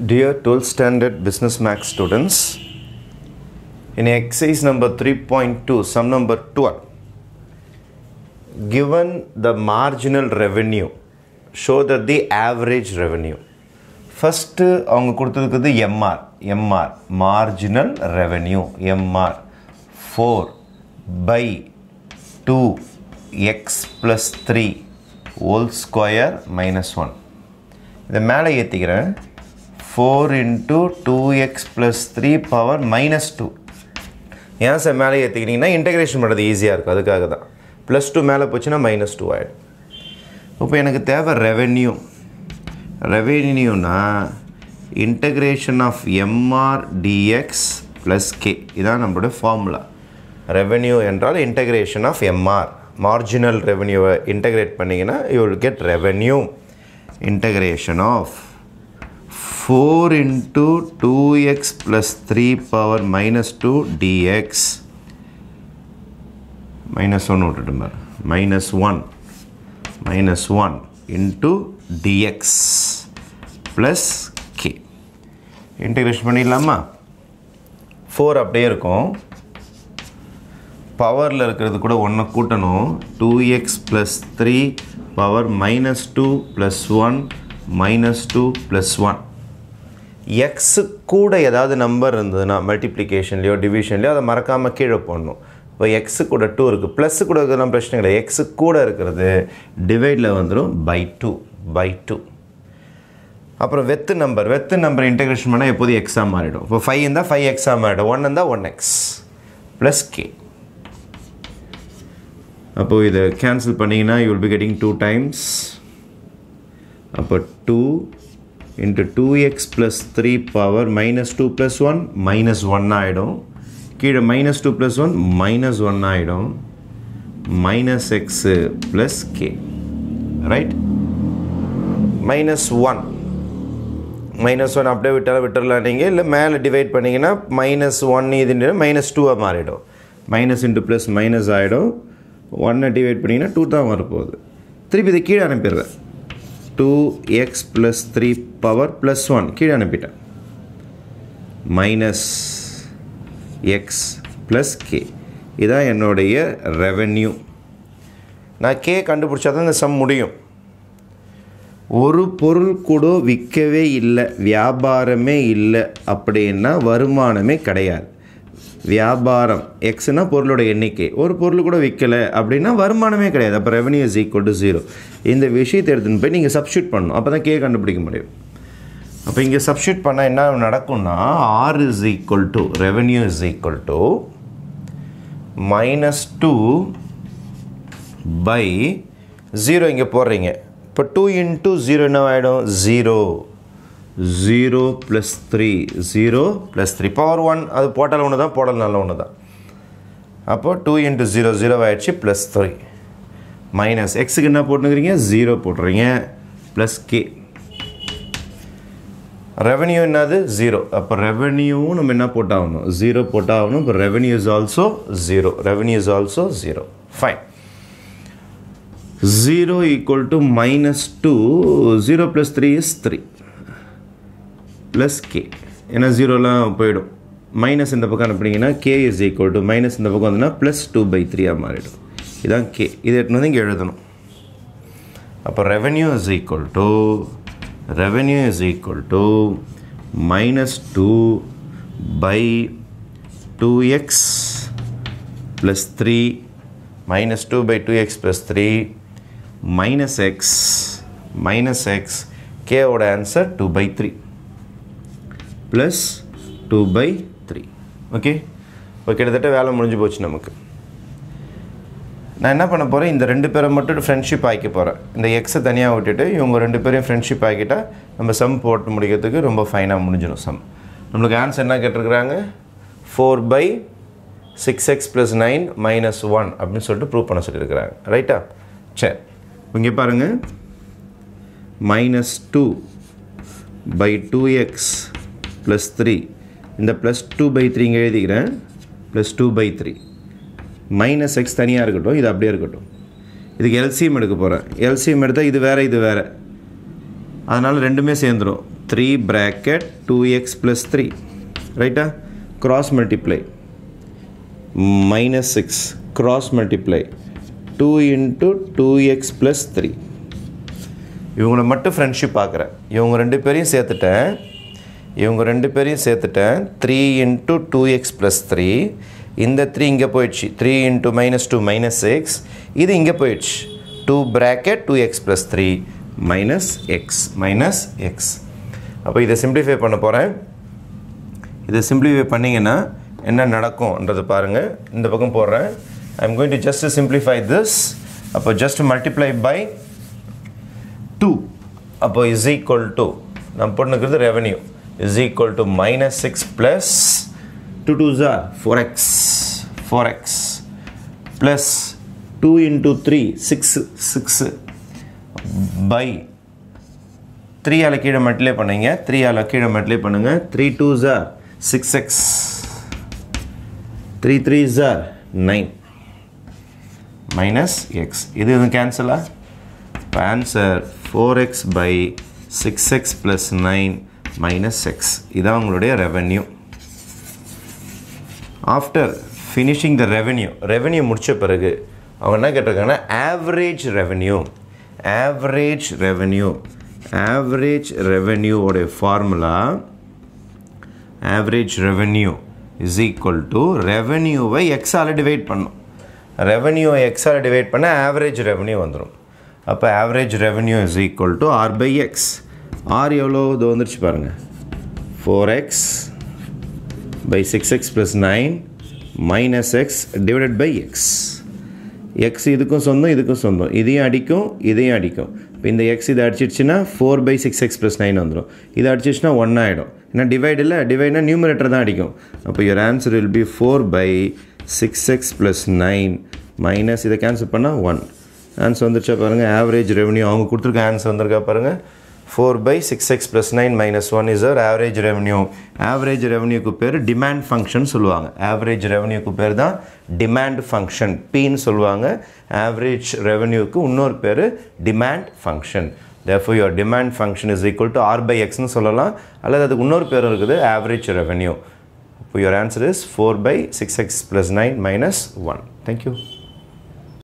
Dear 12th standard business max students, in exercise number 3.2, sum number 12, given the marginal revenue, show that the average revenue. First அவங்க கொடுத்துருக்குறது MR MR marginal revenue MR four by two x plus three whole square minus one இதை மேலே ஏற்றிக்கிறேன் four into two x plus three power minus two ஏன் sir மேலே ஏற்றிக்கிட்டிங்கன்னா integration பண்ணுறது ஈஸியாக இருக்கும். அதுக்காக தான். ப்ளஸ் டூ மேலே போச்சுன்னா மைனஸ் டூ ஆகிடும் இப்போ எனக்கு தேவை revenue ரெவென்யூனா integration of MR dx plus k இதான் நம்மளோட ஃபார்முலா ரெவென்யூ என்றால் இன்டகிரேஷன் ஆஃப் எம்ஆர் மார்ஜினல் ரெவென்யூவை இன்டகிரேட் பண்ணிங்கன்னா you will get revenue integration of four into two x plus three power minus two dx minus one விட்டுட்டு பாரு. Minus one minus one into dx plus k integration பண்ணிடலாமா? Four அப்படியே இருக்கும். பவரில் இருக்கிறது கூட ஒன்றை கூட்டணும். Two x plus three power minus two plus one minus two plus one x கூட ஏதாவது நம்பர் இருந்ததுன்னா மல்டிப்ளிகேஷன்லையோ டிவிஷன்லையோ அதை மறக்காமல் கீழே போடணும். இப்போ எக்ஸு கூட டூ இருக்குது ப்ளஸ்ஸு கூட இருக்கிறதுலாம் பிரச்சனை கிடையாது எக்ஸு கூட இருக்கிறது டிவைடில் வந்துடும் பை டூ பை டூ அப்புறம் வெத்து நம்பர் வெத்து நம்பர் இன்டகிரேஷன் பண்ணால் எப்போதும் எக்ஸாக மாறிடும். இப்போ ஃபைவ் இருந்தால் ஃபைவ் எக்ஸாக மாறிடும். ஒன் இருந்தால் ஒன் எக்ஸ் ப்ளஸ் கே அப்போது இதை கேன்சல் பண்ணிங்கன்னா you will be getting two times அப்போ two into two x plus three power minus two plus one minus one ஆகிடும் கீழே minus two plus one minus one ஆகிடும் minus x plus k right minus one minus one அப்படியே விட்டாலும் விட்டுறலாம் நீங்கள் இல்லை மேலே டிவைட் பண்ணிங்கன்னா மைனஸ் ஒன் இது மைனஸ் டூவாக மாறிடும். மைனஸ் இன்ட்டு ப்ளஸ் மைனஸ் ஆகிடும் ஒன்னை டிவைட் பண்ணிங்கன்னா டூ தான் வரப்போகுது. திருப்பி இதை கீழே அனுப்பிடுறேன். Two x plus three power plus one கீழே அனுப்பிட்டேன். மைனஸ் எக்ஸ் ப்ளஸ் கே இதான் என்னுடைய ரெவென்யூ நான் கே கண்டுபிடிச்சா தான் இந்த சம் முடியும். ஒரு பொருள் கூட விற்கவே இல்லை வியாபாரமே இல்லை அப்படின்னா வருமானமே கிடையாது. வியாபாரம். எக்ஸ்னா பொருளோட எண்ணிக்கை. ஒரு பொருள் கூட விற்கலை அப்படின்னா வருமானமே கிடையாது. அப்போ revenue is equal to zero இந்த விஷயத்தை எடுத்துன்னு போய் நீங்கள் சப்ஸ்டியூட் பண்ணணும். அப்போ தான் கே கண்டுபிடிக்க முடியும். அப்போ இங்கே சப்ஸ்டியூட் பண்ணால் என்ன நடக்கும்னா R is equal to revenue is equal to minus two by zero இங்கே போடுறீங்க. இப்போ டூ இன்ட்டு ஜீரோ என்ன ஆகிடும் zero zero plus three zero plus three power one அது போட்டால் ஒன்று தான் போடல் நல்ல ஒன்று தான் அப்போது டூ இன்ட்டு ஜீரோ ஜீரோ ஆகிடுச்சு ப்ளஸ் த்ரீ மைனஸ் எக்ஸுக்கு என்ன போட்டுக்கிறீங்க ஜீரோ போட்டுறீங்க ப்ளஸ் கே ரெவன்யூ என்னது? ஜீரோ அப்போ ரெவன்யூவும் நம்ம என்ன போட்டாகணும்? ஜீரோ போட்டாகணும் இப்போ revenue is also zero revenue is also zero fine zero equal to minus two zero plus three is three plus k ஏன்னா ஜீரோலாம் போயிடும். மைனஸ் இந்த பக்கம் அனுப்புனீங்கன்னா k is equal to minus இந்த பக்கம் வந்ததுன்னா ப்ளஸ் டூ பை த்ரீயாக மாறிடும். இதான் கே இதை எட்டுன்னு வந்து இங்கே எழுதணும். அப்போ revenue is equal to revenue is equal to minus two by two x plus three minus 2 by 2x plus 3 minus x minus x. k ஓட answer 2 by 3 plus two by three okay இப்போ கிட்டத்தட்ட வேலை முடிஞ்சு போச்சு நமக்கு. நான் என்ன பண்ண போகிறேன் இந்த ரெண்டு பேரை மட்டும் ஃப்ரெண்ட்ஷிப் ஆக்கி போகிறேன் இந்த எக்ஸை தனியாக விட்டுட்டு இவங்க ரெண்டு பேரையும் ஃப்ரெண்ட்ஷிப் ஆக்கிட்டால் நம்ம சம் போட்டு முடிக்கிறதுக்கு ரொம்ப ஃபைனாக முடிஞ்சிடும் சம் நம்மளுக்கு ஆன்சர் என்ன கேட்டிருக்கிறாங்க? Four by six x plus nine minus one அப்படின்னு சொல்லிட்டு ப்ரூவ் பண்ண சொல்லியிருக்கிறாங்க. ரைட்டா சரி. இங்கே பாருங்கள் minus two by two x plus three இந்த ப்ளஸ் டூ பை த்ரீங்க எழுதிக்கிறேன். Plus two by three minus x தனியாக இருக்கட்டும் இது அப்படியே இருக்கட்டும். இதுக்கு எல்சிஎம் எடுக்க போகிறேன் எல்சிஎம் எடுத்தால் இது வேறு இது வேறு. அதனால் ரெண்டுமே சேர்ந்துடும் three bracket two x plus three ரைட்டா cross multiply minus six cross multiply two into two x plus three இவங்கள மட்டும் ஃப்ரெண்ட்ஷிப் பார்க்குறேன் இவங்க ரெண்டு பேரையும் சேர்த்துட்டேன். இவங்க ரெண்டு பேரையும் சேர்த்துட்டேன். Three into two x plus three இந்த த்ரீ இங்கே போயிடுச்சு. Three into minus two minus six இது இங்கே போயிடுச்சு. Two bracket two x plus three minus x minus x அப்போ இதை சிம்பிளிஃபை பண்ண போகிறேன் இதை சிம்பிளிஃபை பண்ணிங்கன்னா என்ன நடக்கும்ன்றது பாருங்கள் இந்த பக்கம் போடுறேன். I am going to just simplify this அப்போ ஜஸ்ட் மல்டிப்ளை பை டூ அப்போ இஸ் ஈக்குவல் டு நம்ம பொண்ணுக்கிறது revenue is equal to minus six plus two two jar four x four x plus two into three six six by three ஆல கீழே multiply பண்ணீங்க. Three ஆல கீழே multiply பண்ணுங்கள் three two ஜார் six x three three ஜார் nine minus x இது எதுவும் கேன்சலா இப்போ answer four x by six x plus nine minus x இதான் உங்களுடைய revenue after finishing the revenue revenue முடித்த பிறகு அவங்க என்ன கேட்டிருக்காங்கன்னா average revenue average revenue average ரெவென்யூவோடைய formula average revenue is equal to ரெவென்யூவை எக்ஸால் டிவைட் பண்ணும். ரெவென்யூவை எக்ஸால் டிவைட் பண்ண ஆவரேஜ் ரெவென்யூ வந்துடும் அப்போ average revenue is equal to R by x R எவ்வளோ இது வந்துருச்சு பாருங்கள் four x by six x plus nine minus x divided by x x இதுக்கும் சொந்தம் இதுக்கும் சொந்தம். இதையும் அடிக்கும் இதையும் அடிக்கும். இப்போ இந்த எக்ஸ் இதை அடிச்சிடுச்சுன்னா four by six x plus nine வந்துடும் இதை அடிச்சிச்சுன்னா ஒன் ஆகிடும் ஏன்னா டிவைட் இல்லை டிவைட்னா நியூமரேட்டர் தான் அடிக்கும். அப்போ your answer will be four by six x plus nine minus இதை கேன்சல் பண்ணால் ஒன் ஆன்சர் வந்துருச்சா பாருங்கள் ஆவரேஜ் ரெவன்யூ அவங்க கொடுத்துருக்க ஆன்சர் வந்திருக்கா பாருங்கள் four by six x plus nine minus one is our average revenue average ரெவன்யூக்கு பேர் டிமாண்ட் ஃபங்க்ஷன் சொல்லுவாங்க. ஆவரேஜ் ரெவன்யூக்கு பேர் தான் டிமாண்ட் ஃபங்க்ஷன் பின்னு சொல்லுவாங்க. ஆவரேஜ் ரெவன்யூக்கு இன்னொரு பேர் demand function therefore your demand function is equal to R by எக்ஸ்னு சொல்லலாம். அல்லது அதுக்கு இன்னொரு பேர் இருக்குது ஆவரேஜ் ரெவன்யூ இப்போ your answer is four by six x plus nine minus one thank you